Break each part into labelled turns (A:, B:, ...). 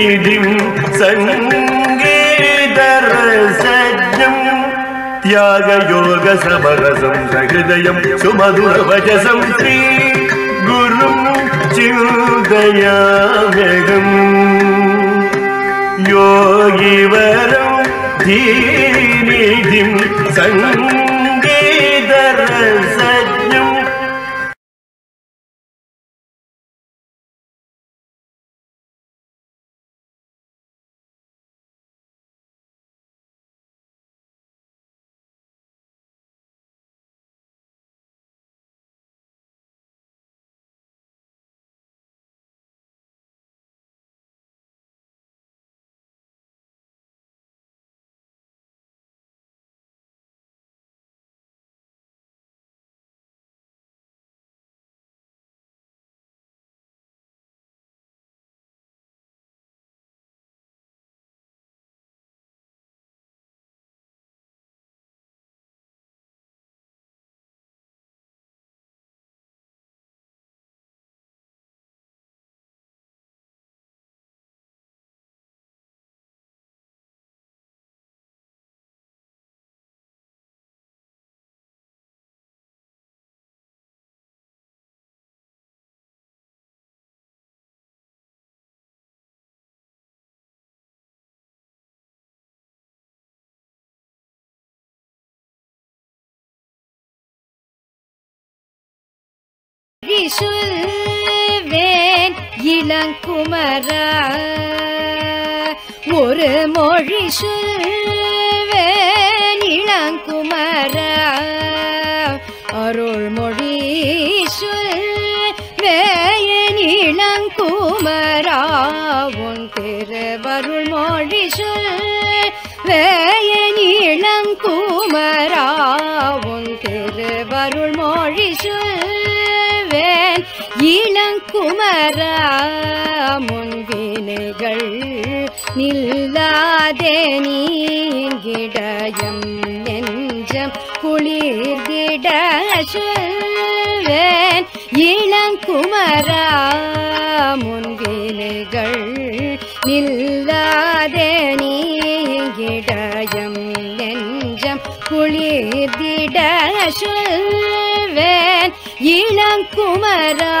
A: ഗിരിതിം സംഗീതരസജ്ഞം. ത്യാഗയോഗ സമരസം സഹൃദയം സുമധുരവചസം ശ്രീ ഗുരും ചിന്തയാമകം. യോഗിവരം ധീനിധിം സംഗീതരസജ്ഞം.
B: மொழி சொல்வேன் இளங்குமரா. ஒரு மொழி சொல்வேன் இளங்குமரா. அருள் மொழி சொல்வேன் இளங்குமரா. உன் திருவருள் மொழி சொல்வேன் இளங்குமரா. உன் திருவருள் மொழி சொல் இளங்குமரா முன்வினைகள் நில்லாதே நீங்கிடயம் நெஞ்சம் குளிர்கிட சொல்வேன். இளங்குமரா முன்வினைகள் நில்லாதே நீங்கிடயம் நெஞ்சம் குளிர்கிட சொல்வேன். இளங்குமரா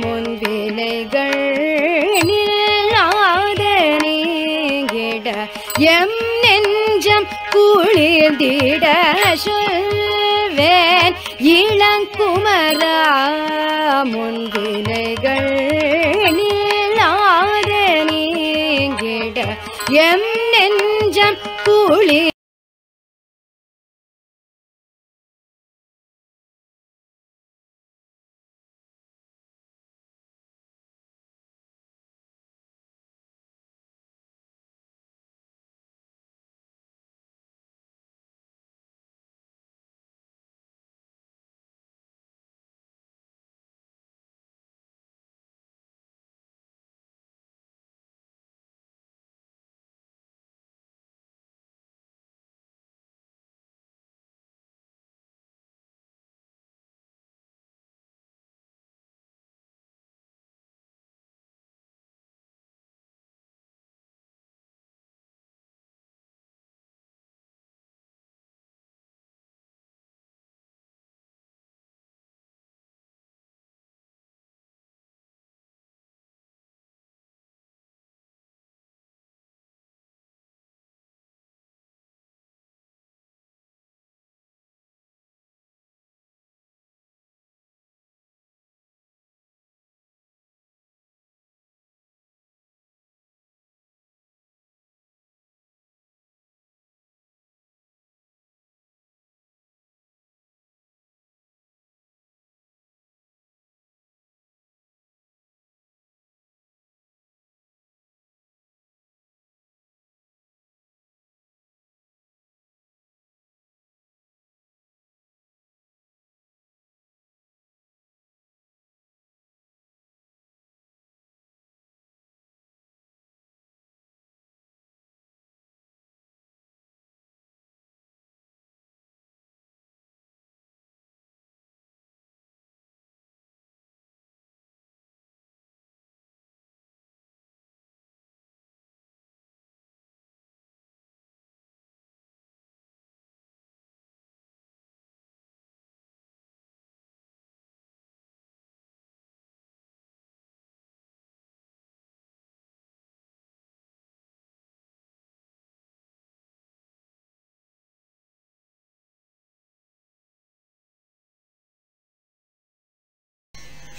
B: முன்வினைகள் நில்லாத நீங்கிட எம் நெஞ்சம் குளிர்ந்திட சொல்வேன். இளங்குமரா முன்வினைகள் நில்லாத நீங்கிட எம் நெஞ்சம் குளிர்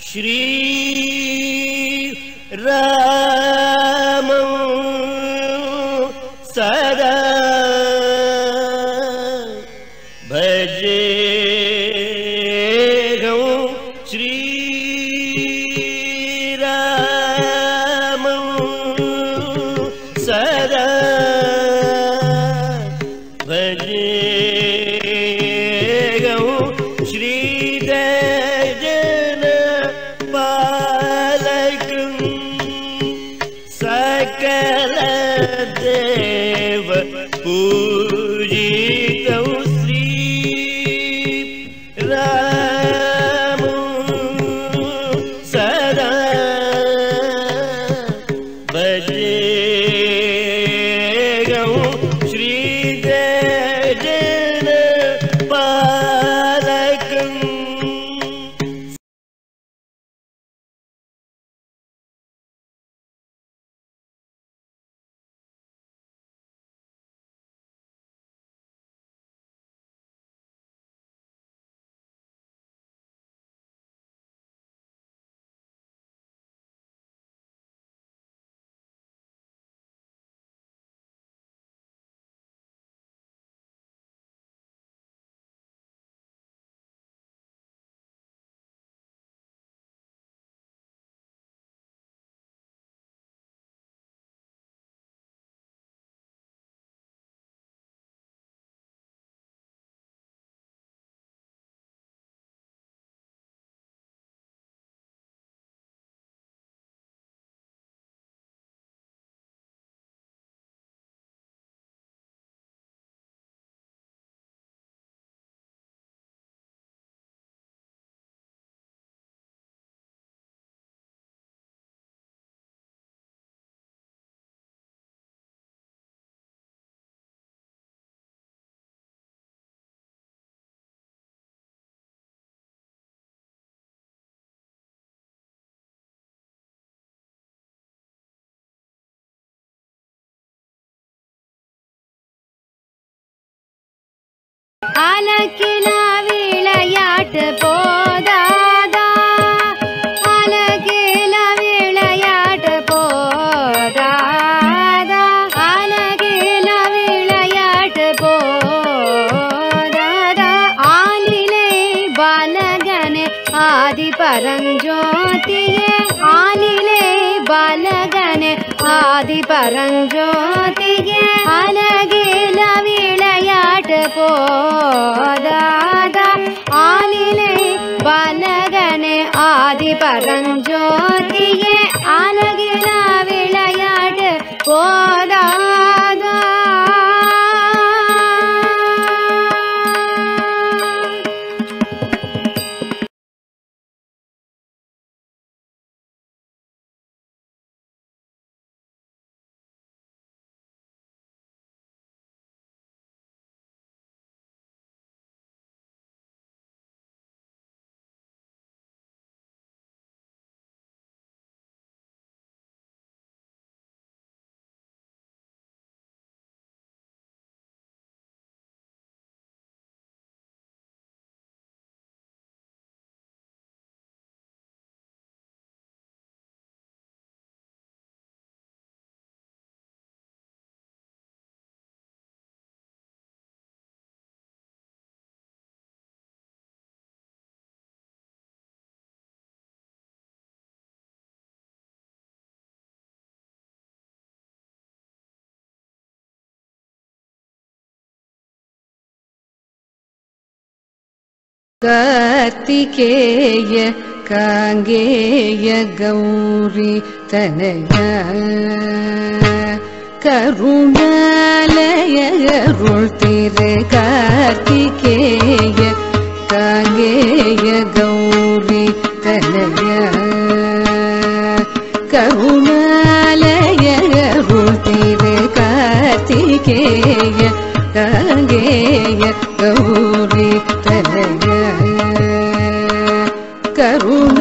A: श्रीरामं
B: அலக்கில விளையாட்டு போதாதா அலகில விளையாட்டு போதாதா அலகில விளையாட்டு போதாதா ஆலிலை பாலகனே ஆதி பரஞ்சோதியே ஆலிலே பாலகனே ஆதி பரஞ்சோதியே
C: 把咱家 के काङ्गे गौरी तनगर
D: कति के काङ्गे गौरी तनगुलि कार्तिकेय काङ्गेय गौरी ಕರುಣ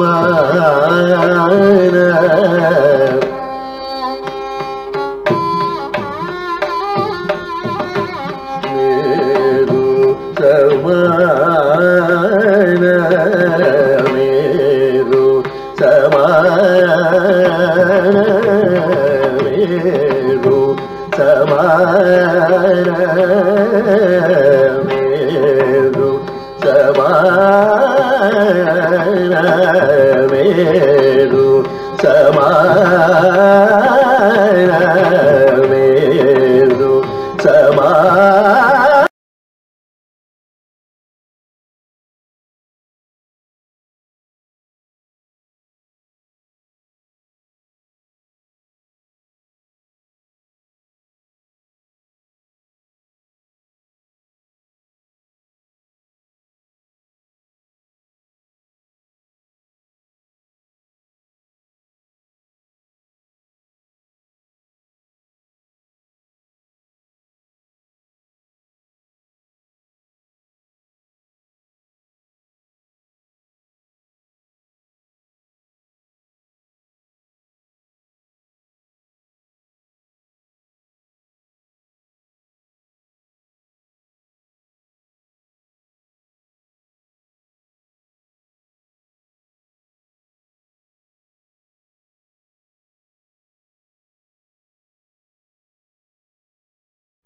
D: mara meru samana meru samana meru samana లేదు సమా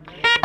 C: Yeah.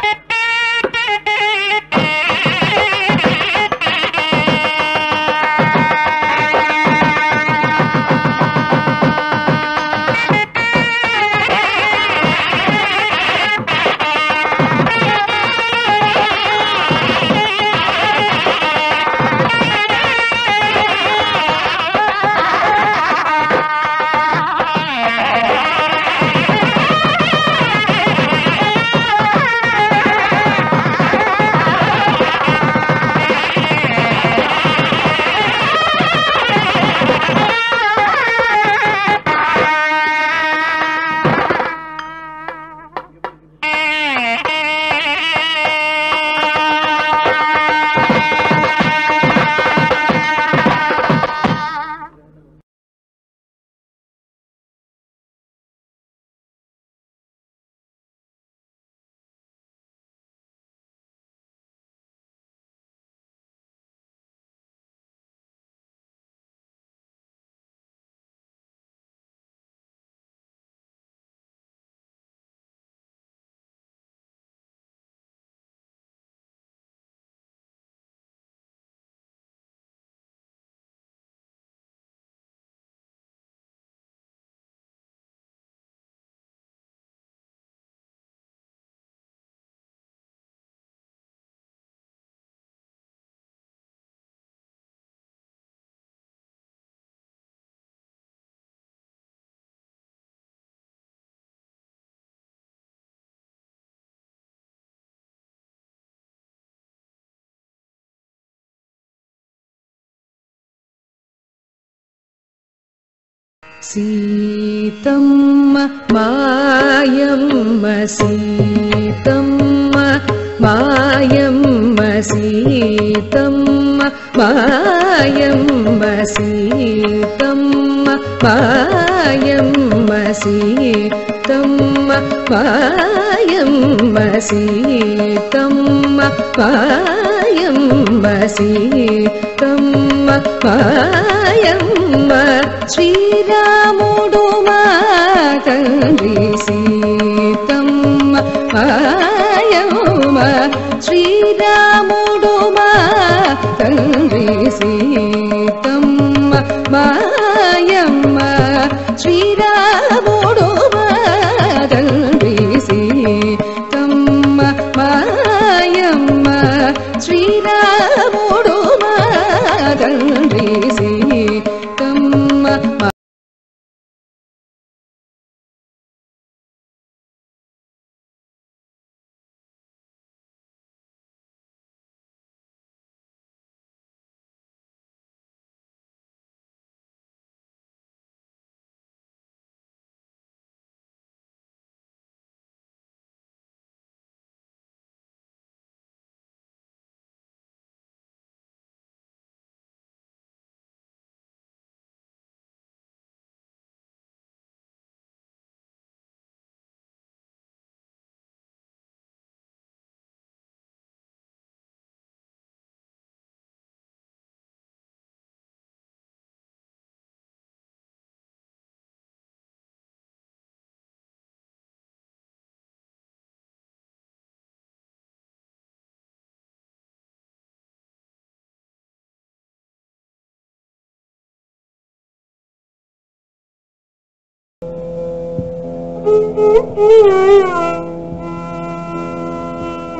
C: सीतं मायं सीतं मायं सीतं मायं सीतं मायं सीतं मायं सीतं मायं सीतं మాయమ్మ శ్రీరాముడు మా తండ్రి సీతమ్మ మాయమ్మ. శ్రీరాముడు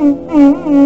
C: Mm-hmm.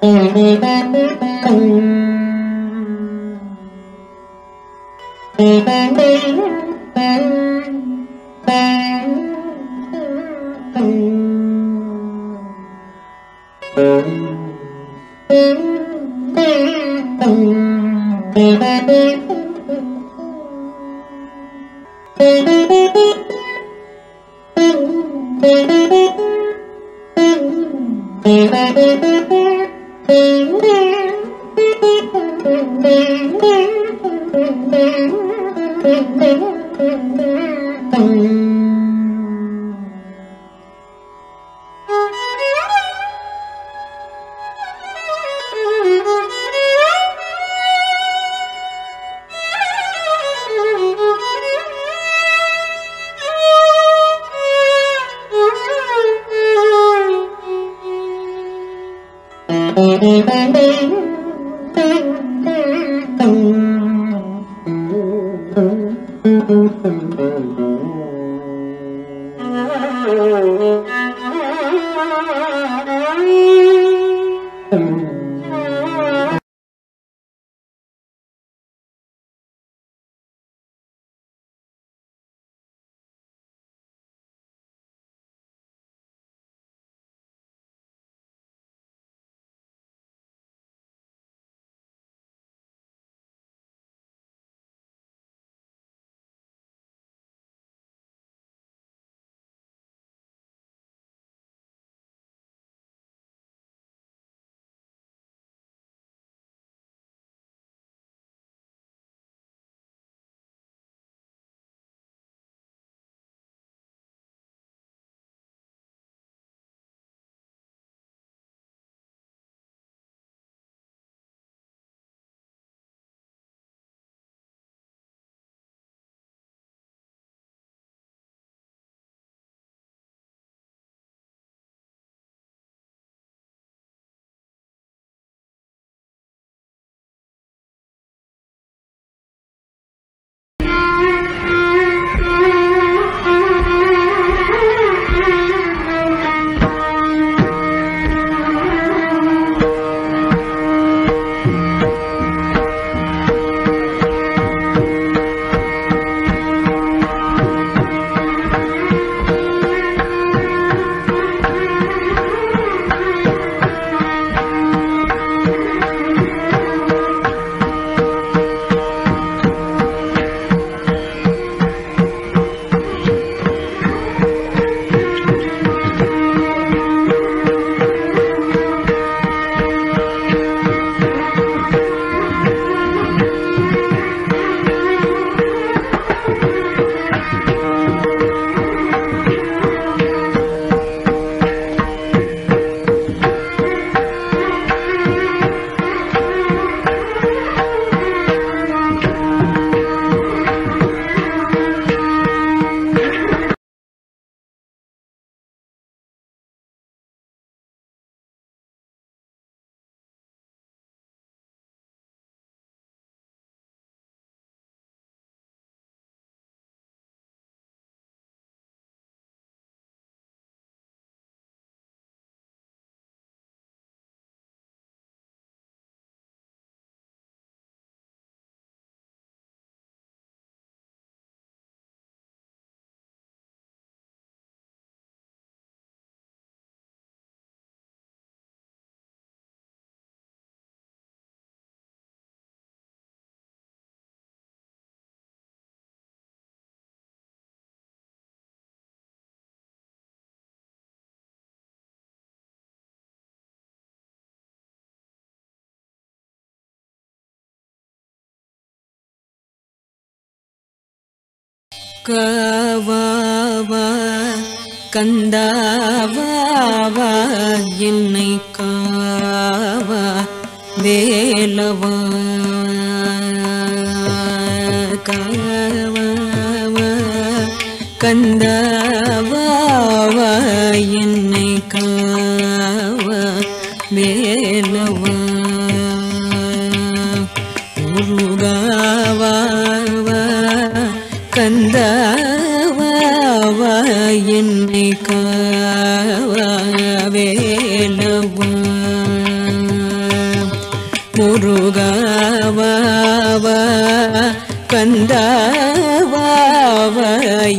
C: Thank you.
E: Thank you. காவாவா கந்தாவாவா என்னை காவா வேலவா காவாவா கந்தா கந்தாவா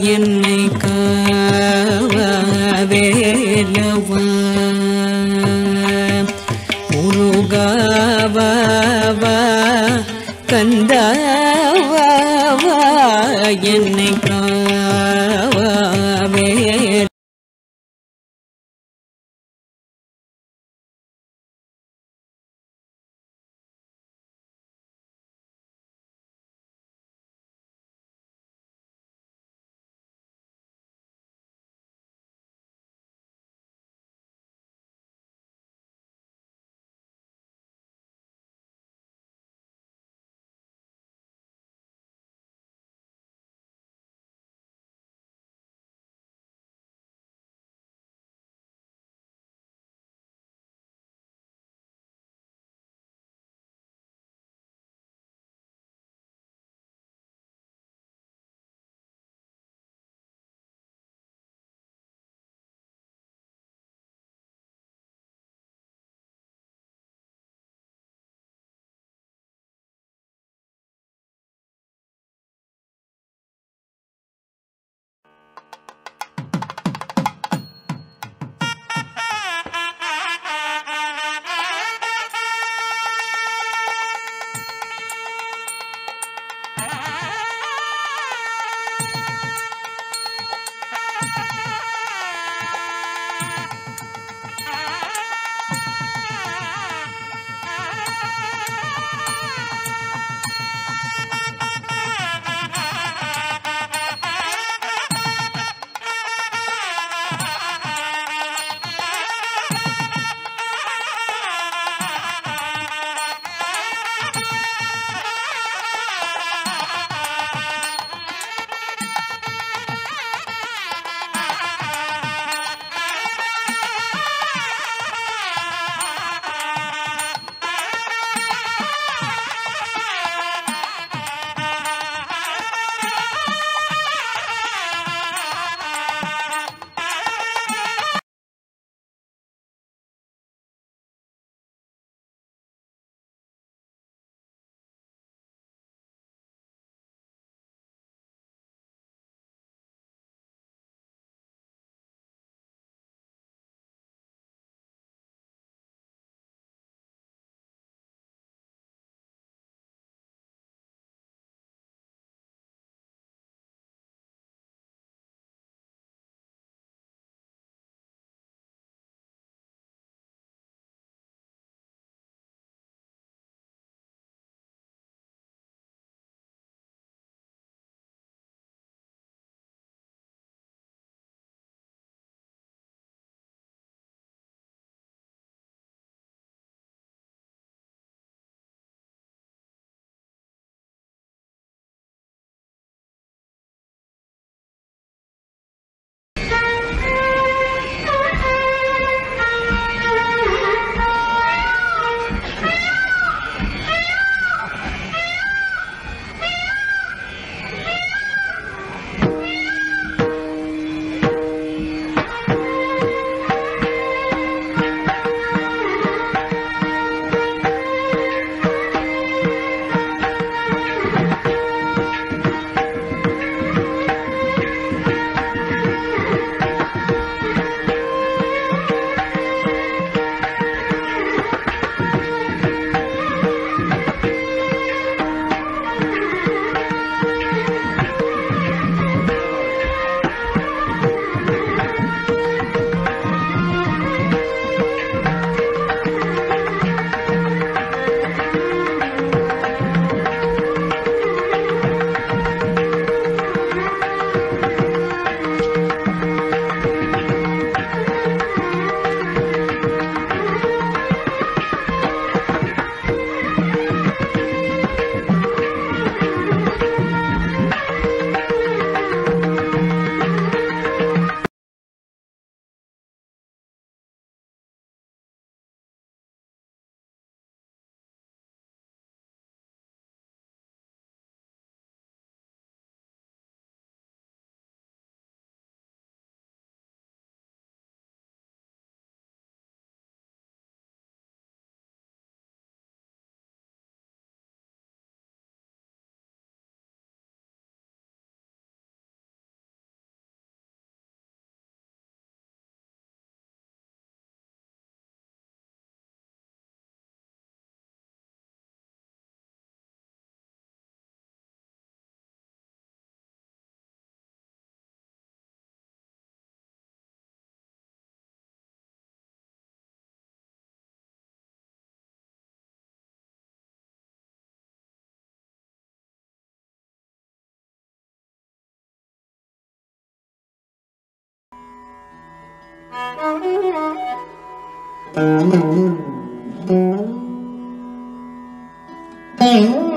E: என்னை காவா வேலவா. முருகாவா என்னை
D: Mm-hmm.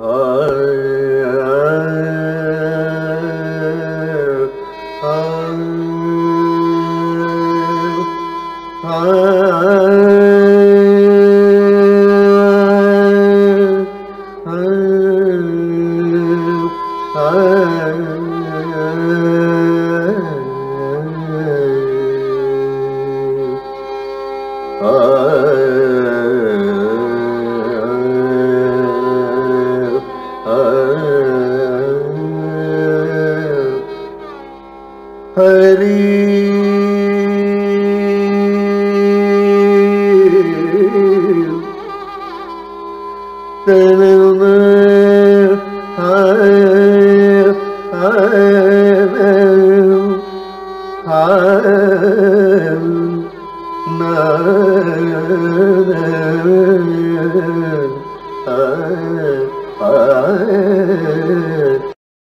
D: 唉